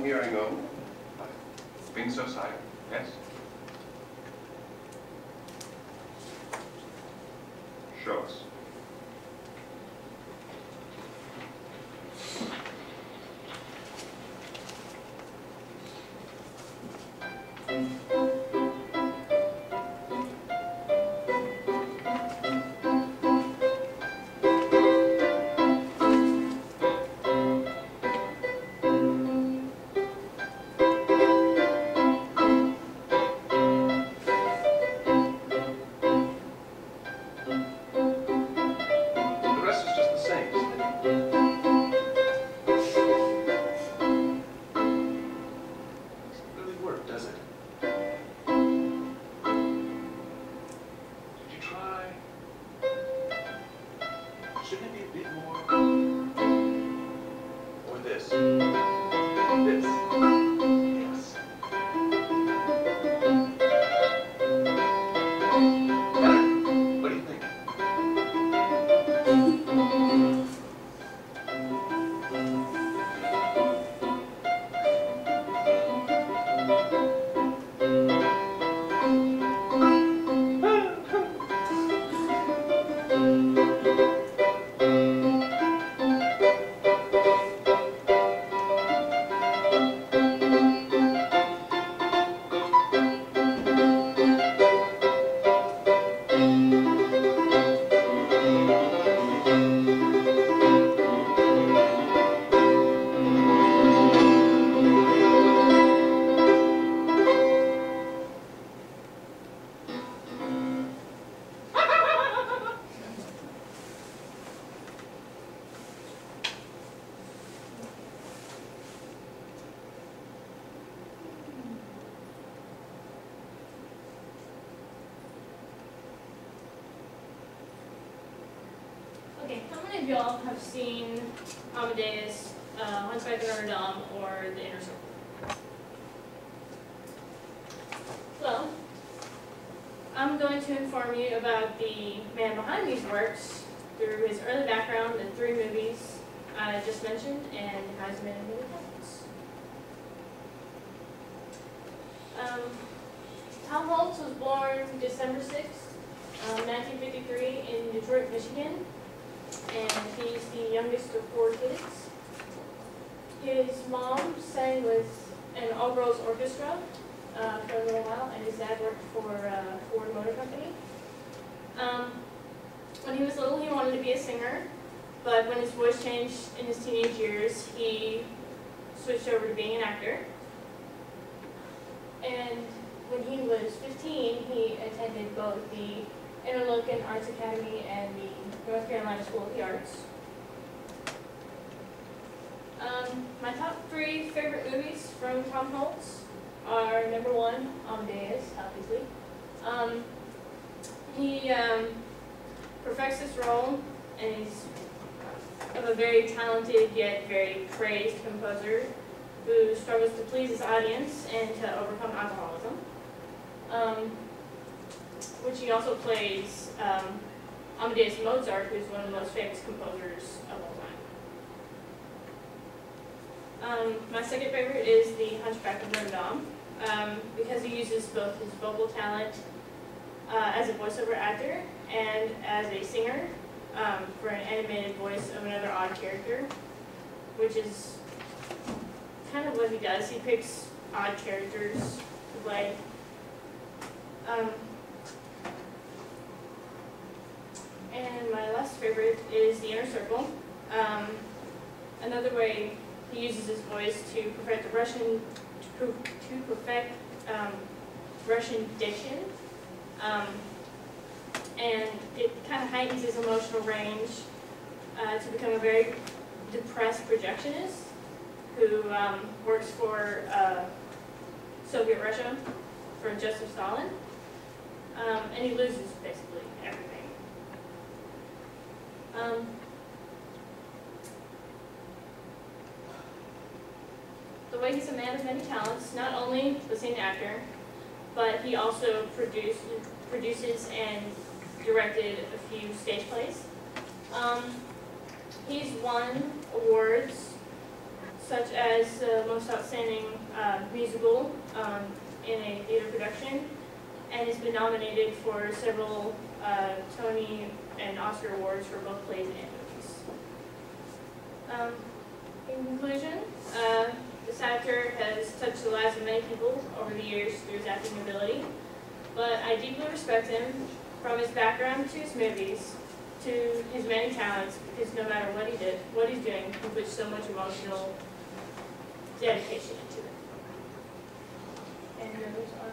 long hearing ago. Been so silent, yes? Show us. The mm. This? This? Of y'all have seen Amadeus, uh, Hunchback of Notre Dame, or The Inner Circle? Well, I'm going to inform you about the man behind these works through his early background, the three movies I just mentioned, and he's made many films. Um, Tom Hulce was born December sixth, um, nineteen fifty-three in Detroit, Michigan and he's the youngest of four kids. His mom sang with an all-girls orchestra uh, for a little while, and his dad worked for uh, Ford Motor Company. Um, when he was little, he wanted to be a singer, but when his voice changed in his teenage years, he switched over to being an actor. And when he was 15, he attended both the Interlochen Arts Academy and the North Carolina School of the Arts. Um, my top three favorite movies from Tom Hulce are number one, Amadeus, obviously. Um, he um, perfects this role, and he's of a very talented yet very praised composer who struggles to please his audience and to overcome alcoholism. Um, which he also plays um, Amadeus Mozart, who's one of the most famous composers of all time. Um, my second favorite is The Hunchback of Notre Dame, um, because he uses both his vocal talent uh, as a voiceover actor and as a singer um, for an animated voice of another odd character, which is kind of what he does. He picks odd characters to play. Um, and my last favorite is The Inner Circle. Um, another way he uses his voice to perfect the Russian, to, to perfect um, Russian diction. Um, and it kind of heightens his emotional range uh, to become a very depressed projectionist who um, works for uh, Soviet Russia for Joseph Stalin. Um, and he loses basically everything. Um, the way he's a man of many talents, not only was he an actor, but he also produced, produces and directed a few stage plays. Um, he's won awards such as the most outstanding uh, musical um, in a theater production, and has been nominated for several uh, Tony and Oscar awards for both plays and movies. Um, in conclusion, uh, this actor has touched the lives of many people over the years through his acting ability, but I deeply respect him from his background to his movies to his many talents because no matter what he did, what he's doing, he puts so much emotional dedication into it. And those are